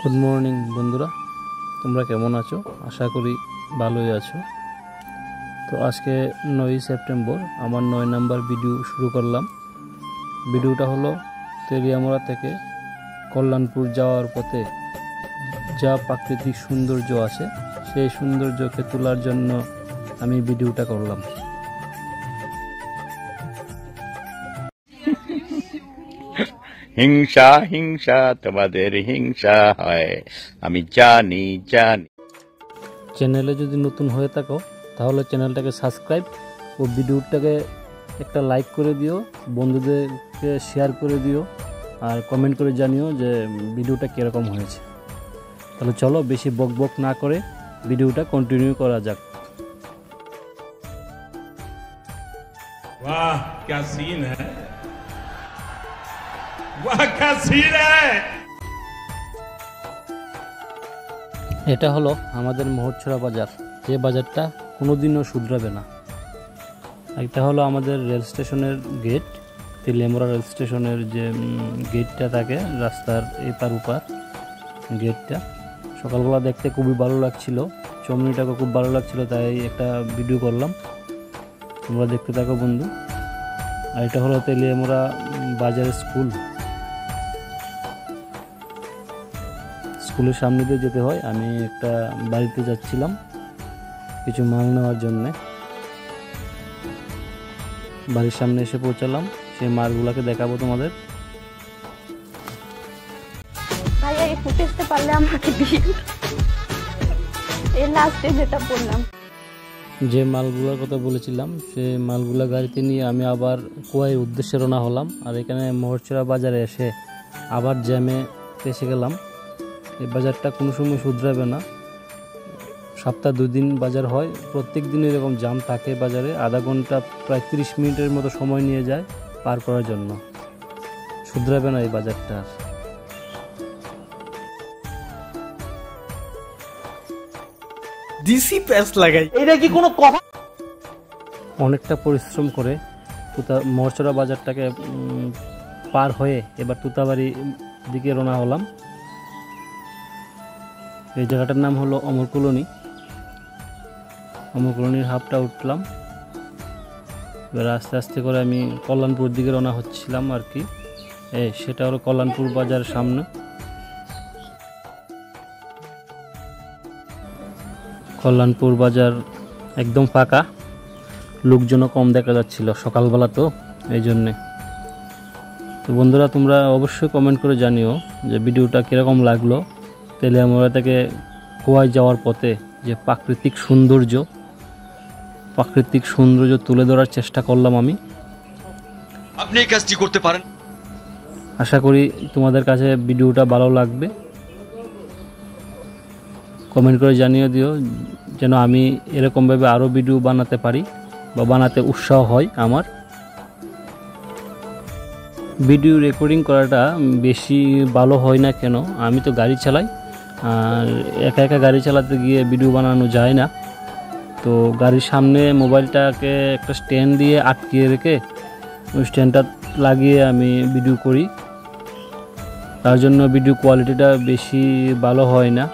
Good morning বন্ধুরা। তোমরা কেমন আছো? আশা করি ভালোই আছো। তো আজকে নয়ই সেপ্টেম্বর, আমার নয় নাম্বার ভিডিও শুরু করলাম। ভিডিওটা হলো তেরিয়ামরা থেকে কল্যাণপুর যাওয়ার পথে যা প্রাকৃতিক সৌন্দর্য আছে, সেই সৌন্দর্যকে তোলার জন্য আমি ভিডিওটা করলাম। হিংসা হিংসা তোমাদের হিংসা হয় আমি জানি জানি চ্যানেলে যদি নতুন হয়ে থাকো তাহলে চ্যানেলটাকে সাবস্ক্রাইব ও ভিডিওটাকে একটা লাইক করে দিও বন্ধুদেরকে শেয়ার করে দিও আর কমেন্ট করে জানিও যে ভিডিওটা কীরকম হয়েছে তাহলে চলো বেশি বক বক না করে ভিডিওটা কন্টিনিউ করা যাক वाह क्या सीन है वाह क्या सीन है এটা হলো আমাদের মোহরছড়া বাজার। যে বাজারটা কোনোদিনও শুধরাবে না। এটা হলো আমাদের রেল স্টেশনের গেট। তেলিয়ামরা রেল স্টেশনের যে গেটটা থাকে রাস্তার এপার ওপার গেটটা। সকালবেলা দেখতে খুবই ভালো লাগছিল। চমনিটাকে খুব ভালো লাগছিল তাই একটা ভিডিও করলাম। তোমরা দেখতে থাকো বন্ধু। আর এটা হলো তেলিয়ামরা উম, বাজারের স্কুল। স্কুলের সামনে দিয়ে যেতে হয়। আমি একটা বাড়িতে যাচ্ছিলাম কিছু মাল নেওয়ার জন্যে। বাড়ির সামনে এসে পৌঁছালাম। সেই মালগুলোকে দেখাবো তোমাদের। ভাইয়া এই ফুটেজটা পারলে আমাকে দিন এই লাস্টে যেটা বললাম। যে মালগুলোর কথা বলেছিলাম সেই মালগুলা গাড়িতে নিয়ে আমি আবার কুয়াই উদ্দেশ্যে রওনা হলাম। আর এখানে মোহরচড়া বাজারে এসে আবার জ্যামে এসে গেলাম। এই বাজারটা কোনো সময় শুধরাবে না। সপ্তাহ দুই দিন বাজার হয় প্রত্যেক দিন এরকম জাম থাকে বাজারে আধা ঘণ্টা প্রায় তিরিশ মিনিটের মতো সময় নিয়ে যায় পার করার জন্য। শুধরাবে না এই বাজারটা আর। ডিসি প্যাচ লাগাই। অনেকটা পরিশ্রম করে তুতা মরচরা বাজারটাকে পার হয়ে এবার তুতাবাড়ি দিকে রওনা হলাম। এই জায়গাটার নাম হলো অমর কলোনি। অমর কলোনির হাফটা উঠলাম। এবার আস্তে আস্তে করে আমি কল্যাণপুর দিকে রওনা হচ্ছিলাম আর কি। এই সেটা হলো কল্যাণপুর বাজারের সামনে। কল্যাণপুর বাজার একদম ফাঁকা। লোকজনও কম দেখা যাচ্ছিল সকালবেলা তো, এই জন্যে। তো বন্ধুরা, তোমরা অবশ্যই কমেন্ট করে জানিও যে ভিডিওটা কীরকম লাগল। তেলিয়ামোড়া থেকে কুয়ায় যাওয়ার পথে যে প্রাকৃতিক সৌন্দর্য প্রাকৃতিক সৌন্দর্য তুলে ধরার চেষ্টা করলাম আমি। আপনি এই কাজটি করতে পারেন। আশা করি তোমাদের কাছে ভিডিওটা ভালো লাগবে। কমেন্ট করে জানিয়ে দিও যেন আমি এরকমভাবে আরও ভিডিও বানাতে পারি বা বানাতে উৎসাহ হয় আমার। ভিডিও রেকর্ডিং করাটা বেশি ভালো হয় না কেন? আমি তো গাড়ি চালাই। আর একা একা গাড়ি চালাতে গিয়ে ভিডিও বানানো যায় না। তো গাড়ির সামনে মোবাইলটাকে একটা স্ট্যান্ড দিয়ে আটকিয়ে রেখে ওই স্ট্যান্ডটা লাগিয়ে আমি ভিডিও করি। তার জন্য ভিডিও কোয়ালিটিটা বেশি ভালো হয় না।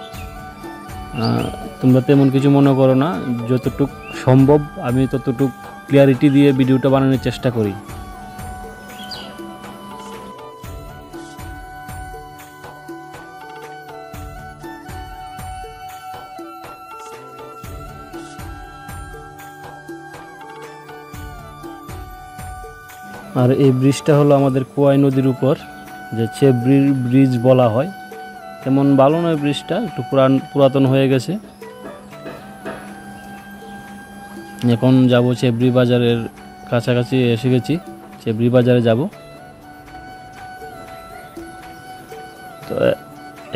তোমরা তেমন কিছু মনে করো না। যতটুক সম্ভব আমি ততটুক ক্লিয়ারিটি দিয়ে ভিডিওটা বানানোর চেষ্টা করি। আর এই ব্রিজটা হলো আমাদের কুয়াই নদীর উপর, যে চেবরি ব্রিজ বলা হয়। তেমন ভালো নয় ব্রিজটা, একটু পুরান পুরাতন হয়ে গেছে। এখন যাব চেবরি বাজারের কাছাকাছি এসে গেছি, চেবরি বাজারে যাব। তো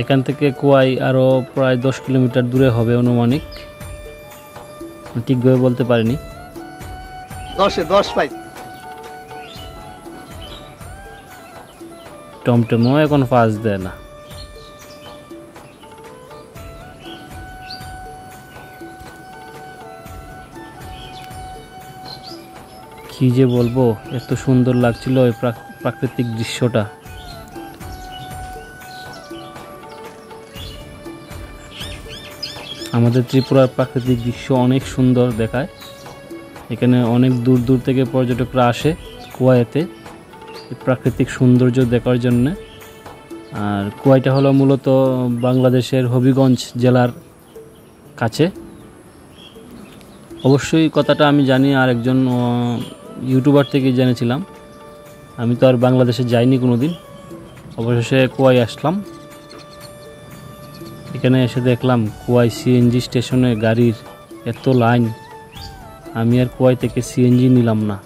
এখান থেকে কুয়াই আরও প্রায় দশ কিলোমিটার দূরে হবে অনুমানিক। ঠিকভাবে বলতে পারিনি। দশে দশ পাই টমটমও এখন ফাঁস দেয় না। কী যে বলব, এত সুন্দর লাগছিল এই প্রাকৃতিক দৃশ্যটা। আমাদের ত্রিপুরার প্রাকৃতিক দৃশ্য অনেক সুন্দর দেখায়। এখানে অনেক দূর দূর থেকে পর্যটকরা আসে কুয়াতে। প্রাকৃতিক সৌন্দর্য দেখার জন্যে। আর কুয়াইটা হলো মূলত বাংলাদেশের হবিগঞ্জ জেলার কাছে। অবশ্যই কথাটা আমি জানি, আর একজন ইউটিউবার থেকে জেনেছিলাম। আমি তো আর বাংলাদেশে যাইনি কোনো দিন অবশেষে কুয়াই আসলাম। এখানে এসে দেখলাম কুয়াই সিএনজি স্টেশনে গাড়ির এত লাইন। আমি আর কুয়াই থেকে সিএনজি নিলাম না।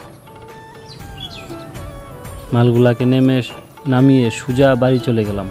মালগুলাকে নেমে নামিয়ে সোজা বাড়ি চলে গেলাম।